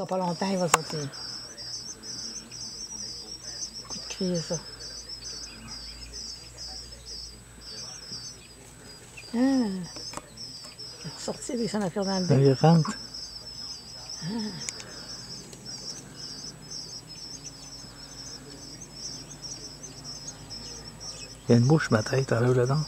sera pas longtemps, il va sortir. Coup de crier, ça. Ah. Il est ressorti, lui, son affaire dans le bain. il rentre. Il y a une bouche, ma tête, enlève là-dedans?